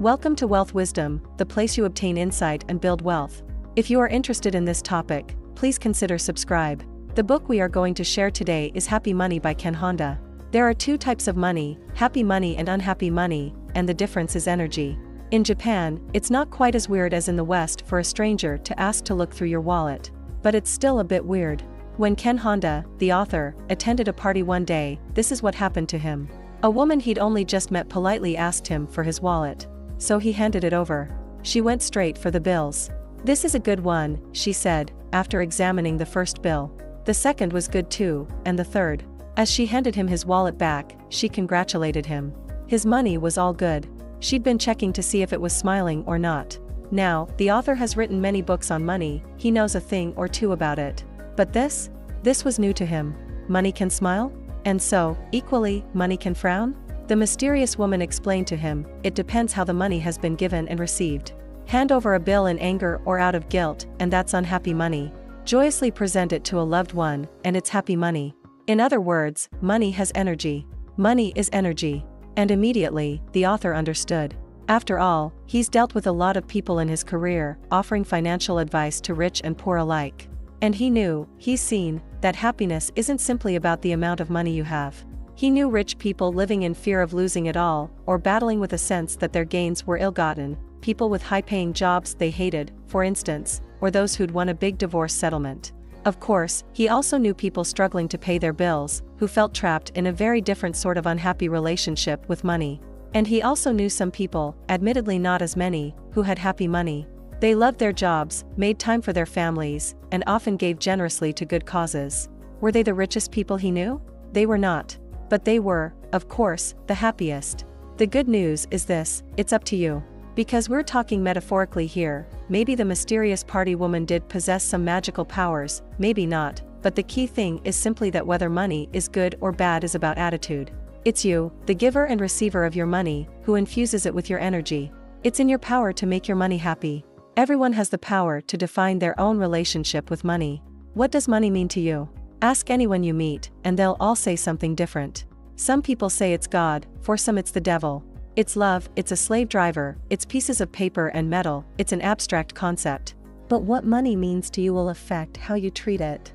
Welcome to Wealth Wisdom, the place you obtain insight and build wealth. If you are interested in this topic, please consider subscribe. The book we are going to share today is Happy Money by Ken Honda. There are two types of money, happy money and unhappy money, and the difference is energy. In Japan, it's not quite as weird as in the West for a stranger to ask to look through your wallet. But it's still a bit weird. When Ken Honda, the author, attended a party one day, this is what happened to him. A woman he'd only just met politely asked him for his wallet. So he handed it over. She went straight for the bills. This is a good one, she said, after examining the first bill. The second was good too, and the third. As she handed him his wallet back, she congratulated him. His money was all good. She'd been checking to see if it was smiling or not. Now, the author has written many books on money, he knows a thing or two about it. But this? This was new to him. Money can smile? And so, equally, money can frown? The mysterious woman explained to him, it depends how the money has been given and received. Hand over a bill in anger or out of guilt, and that's unhappy money. Joyously present it to a loved one, and it's happy money. In other words, money has energy. Money is energy. And immediately, the author understood. After all, he's dealt with a lot of people in his career, offering financial advice to rich and poor alike. And he knew, he's seen, that happiness isn't simply about the amount of money you have. He knew rich people living in fear of losing it all, or battling with a sense that their gains were ill gotten, people with high paying jobs they hated, for instance, or those who'd won a big divorce settlement. Of course, he also knew people struggling to pay their bills, who felt trapped in a very different sort of unhappy relationship with money. And he also knew some people, admittedly not as many, who had happy money. They loved their jobs, made time for their families, and often gave generously to good causes. Were they the richest people he knew? They were not. But they were, of course, the happiest. The good news is this it's up to you. Because we're talking metaphorically here, maybe the mysterious party woman did possess some magical powers, maybe not, but the key thing is simply that whether money is good or bad is about attitude. It's you, the giver and receiver of your money, who infuses it with your energy. It's in your power to make your money happy. Everyone has the power to define their own relationship with money. What does money mean to you? Ask anyone you meet, and they'll all say something different. Some people say it's God, for some it's the devil. It's love, it's a slave driver, it's pieces of paper and metal, it's an abstract concept. But what money means to you will affect how you treat it.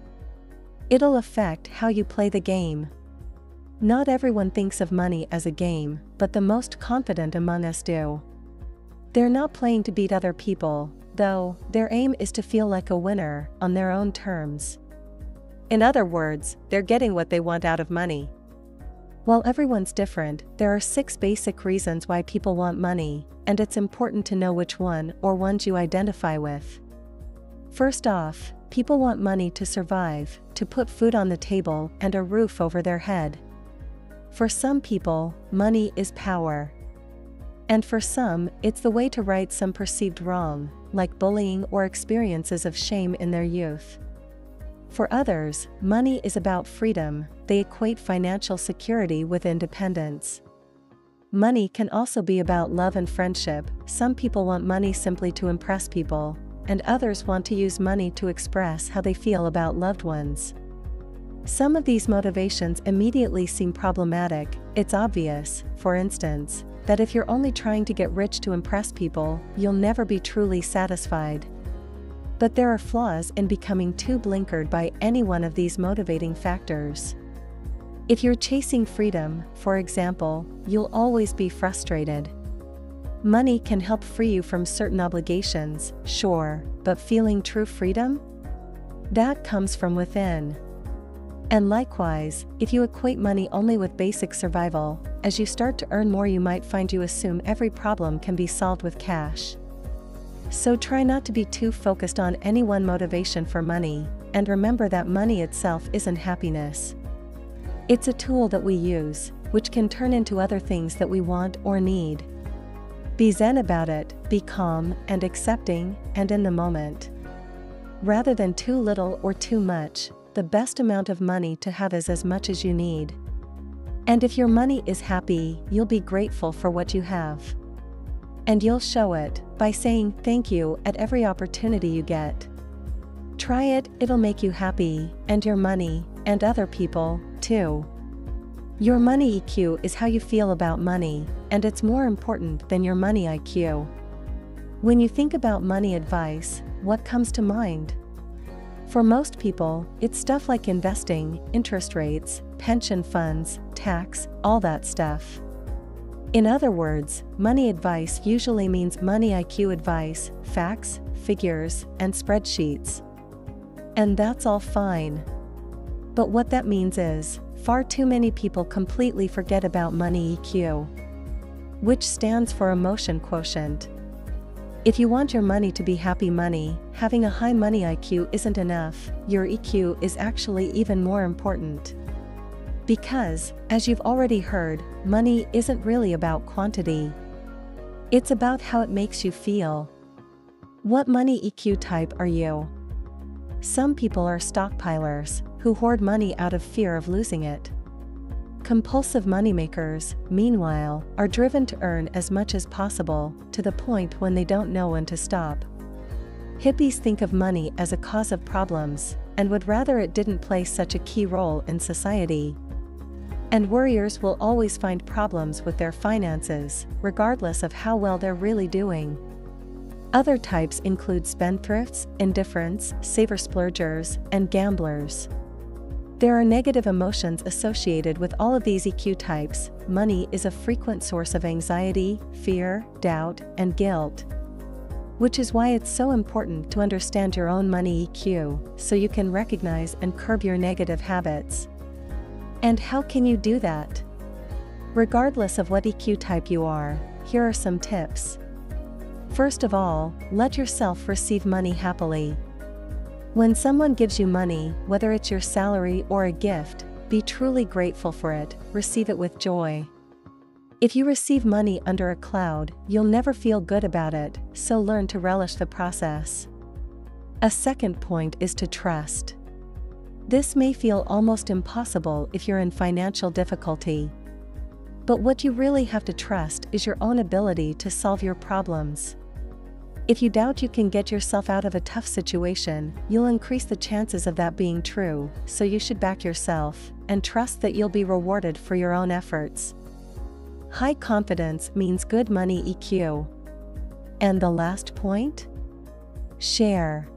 It'll affect how you play the game. Not everyone thinks of money as a game, but the most confident among us do. They're not playing to beat other people, though, their aim is to feel like a winner, on their own terms. In other words, they're getting what they want out of money. While everyone's different, there are six basic reasons why people want money, and it's important to know which one or ones you identify with. First off, people want money to survive, to put food on the table and a roof over their head. For some people, money is power. And for some, it's the way to right some perceived wrong, like bullying or experiences of shame in their youth. For others, money is about freedom, they equate financial security with independence. Money can also be about love and friendship, some people want money simply to impress people, and others want to use money to express how they feel about loved ones. Some of these motivations immediately seem problematic, it's obvious, for instance, that if you're only trying to get rich to impress people, you'll never be truly satisfied. But there are flaws in becoming too blinkered by any one of these motivating factors. If you're chasing freedom, for example, you'll always be frustrated. Money can help free you from certain obligations, sure, but feeling true freedom? That comes from within. And likewise, if you equate money only with basic survival, as you start to earn more, you might find you assume every problem can be solved with cash. So try not to be too focused on any one motivation for money, and remember that money itself isn't happiness. It's a tool that we use, which can turn into other things that we want or need. Be zen about it, be calm and accepting, and in the moment. Rather than too little or too much, the best amount of money to have is as much as you need. And if your money is happy, you'll be grateful for what you have. And you'll show it by saying thank you at every opportunity you get. Try it, it'll make you happy, and your money, and other people, too. Your money EQ is how you feel about money, and it's more important than your money IQ. When you think about money advice, what comes to mind? For most people, it's stuff like investing, interest rates, pension funds, tax, all that stuff. In other words, money advice usually means money IQ advice, facts, figures, and spreadsheets. And that's all fine. But what that means is, far too many people completely forget about money EQ, which stands for emotion quotient. If you want your money to be happy money, having a high money IQ isn't enough, your EQ is actually even more important. Because, as you've already heard, money isn't really about quantity. It's about how it makes you feel. What money EQ type are you? Some people are stockpilers, who hoard money out of fear of losing it. Compulsive moneymakers, meanwhile, are driven to earn as much as possible, to the point when they don't know when to stop. Hippies think of money as a cause of problems, and would rather it didn't play such a key role in society. And worriers will always find problems with their finances, regardless of how well they're really doing. Other types include spendthrifts, indifferents, saver splurgers, and gamblers. There are negative emotions associated with all of these EQ types. Money is a frequent source of anxiety, fear, doubt, and guilt. Which is why it's so important to understand your own money EQ, so you can recognize and curb your negative habits. And how can you do that? Regardless of what EQ type you are, here are some tips. First of all, let yourself receive money happily. When someone gives you money, whether it's your salary or a gift, be truly grateful for it, receive it with joy. If you receive money under a cloud, you'll never feel good about it, so learn to relish the process. A second point is to trust. This may feel almost impossible if you're in financial difficulty. But what you really have to trust is your own ability to solve your problems. If you doubt you can get yourself out of a tough situation, you'll increase the chances of that being true, so you should back yourself and trust that you'll be rewarded for your own efforts. High confidence means good money EQ. And the last point? Share.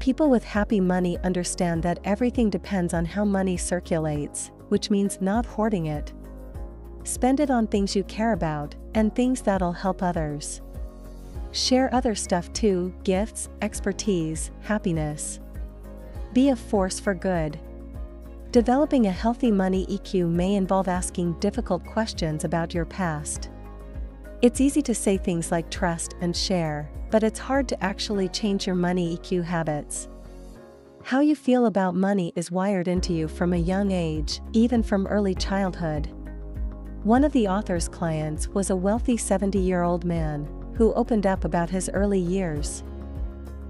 People with happy money understand that everything depends on how money circulates, which means not hoarding it. Spend it on things you care about and things that'll help others. Share other stuff too gifts, expertise, happiness. Be a force for good. Developing a healthy money EQ may involve asking difficult questions about your past. It's easy to say things like trust and share, but it's hard to actually change your money EQ habits. How you feel about money is wired into you from a young age, even from early childhood. One of the author's clients was a wealthy 70 year old man who opened up about his early years.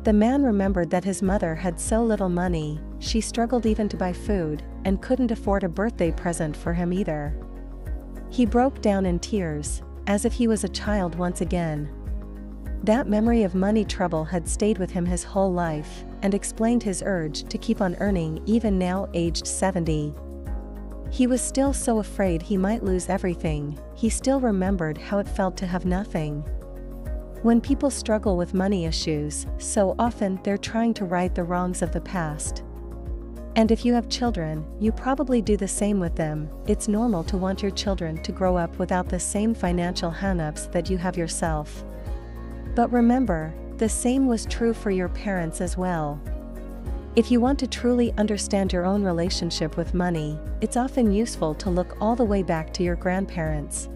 The man remembered that his mother had so little money, she struggled even to buy food, and couldn't afford a birthday present for him either. He broke down in tears, as if he was a child once again. That memory of money trouble had stayed with him his whole life, and explained his urge to keep on earning even now aged 70. He was still so afraid he might lose everything, he still remembered how it felt to have nothing. When people struggle with money issues, so often they're trying to right the wrongs of the past. And if you have children, you probably do the same with them. It's normal to want your children to grow up without the same financial hangups that you have yourself. But remember, the same was true for your parents as well. If you want to truly understand your own relationship with money, it's often useful to look all the way back to your grandparents.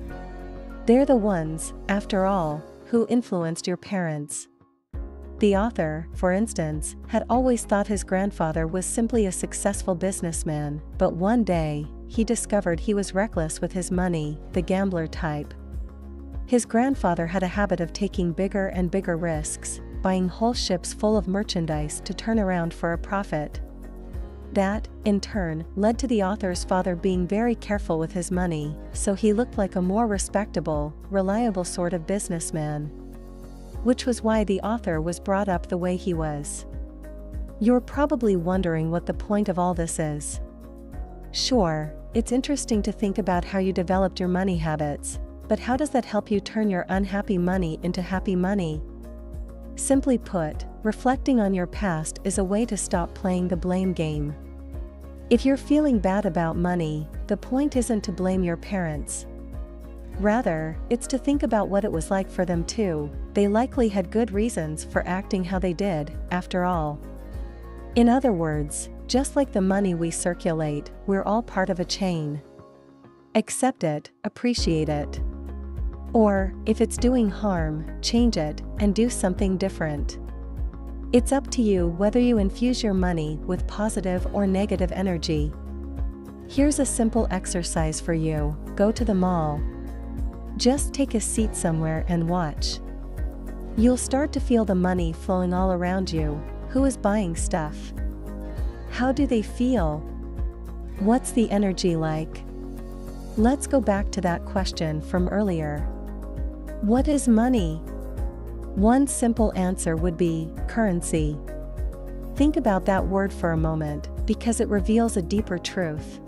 They're the ones, after all, who influenced your parents. The author, for instance, had always thought his grandfather was simply a successful businessman, but one day, he discovered he was reckless with his money, the gambler type. His grandfather had a habit of taking bigger and bigger risks, buying whole ships full of merchandise to turn around for a profit. That, in turn, led to the author's father being very careful with his money, so he looked like a more respectable, reliable sort of businessman. Which was why the author was brought up the way he was. You're probably wondering what the point of all this is. Sure, it's interesting to think about how you developed your money habits, but how does that help you turn your unhappy money into happy money? Simply put, reflecting on your past is a way to stop playing the blame game. If you're feeling bad about money, the point isn't to blame your parents. Rather, it's to think about what it was like for them too, they likely had good reasons for acting how they did, after all. In other words, just like the money we circulate, we're all part of a chain. Accept it, appreciate it. Or, if it's doing harm, change it and do something different. It's up to you whether you infuse your money with positive or negative energy. Here's a simple exercise for you go to the mall. Just take a seat somewhere and watch. You'll start to feel the money flowing all around you. Who is buying stuff? How do they feel? What's the energy like? Let's go back to that question from earlier. What is money? One simple answer would be currency. Think about that word for a moment, because it reveals a deeper truth.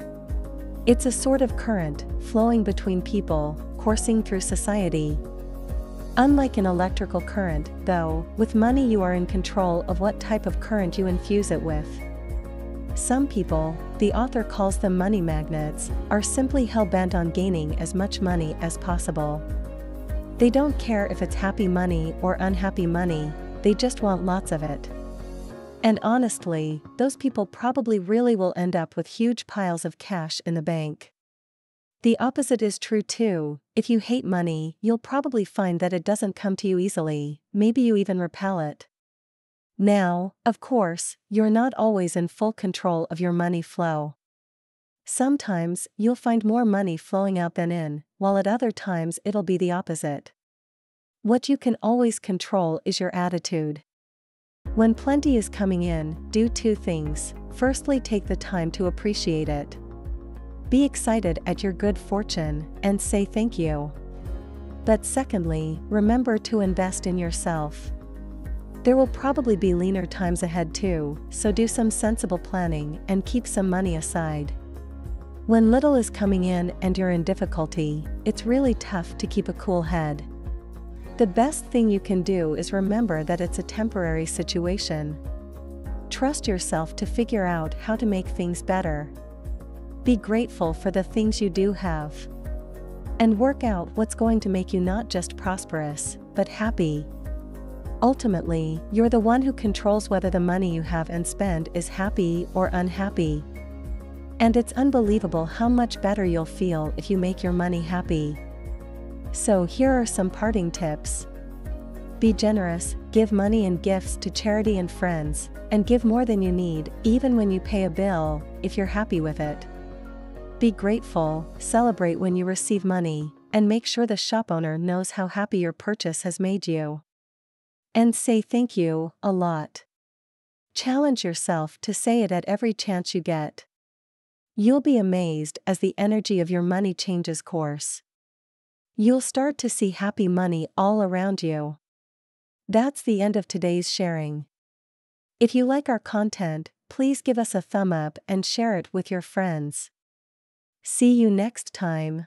It's a sort of current, flowing between people, coursing through society. Unlike an electrical current, though, with money you are in control of what type of current you infuse it with. Some people, the author calls them money magnets, are simply hell bent on gaining as much money as possible. They don't care if it's happy money or unhappy money, they just want lots of it. And honestly, those people probably really will end up with huge piles of cash in the bank. The opposite is true too, if you hate money, you'll probably find that it doesn't come to you easily, maybe you even repel it. Now, of course, you're not always in full control of your money flow. Sometimes, you'll find more money flowing out than in, while at other times it'll be the opposite. What you can always control is your attitude. When plenty is coming in, do two things. Firstly, take the time to appreciate it. Be excited at your good fortune and say thank you. But secondly, remember to invest in yourself. There will probably be leaner times ahead too, so do some sensible planning and keep some money aside. When little is coming in and you're in difficulty, it's really tough to keep a cool head. The best thing you can do is remember that it's a temporary situation. Trust yourself to figure out how to make things better. Be grateful for the things you do have. And work out what's going to make you not just prosperous, but happy. Ultimately, you're the one who controls whether the money you have and spend is happy or unhappy. And it's unbelievable how much better you'll feel if you make your money happy. So, here are some parting tips. Be generous, give money and gifts to charity and friends, and give more than you need, even when you pay a bill, if you're happy with it. Be grateful, celebrate when you receive money, and make sure the shop owner knows how happy your purchase has made you. And say thank you, a lot. Challenge yourself to say it at every chance you get. You'll be amazed as the energy of your money changes course. You'll start to see happy money all around you. That's the end of today's sharing. If you like our content, please give us a thumb up and share it with your friends. See you next time.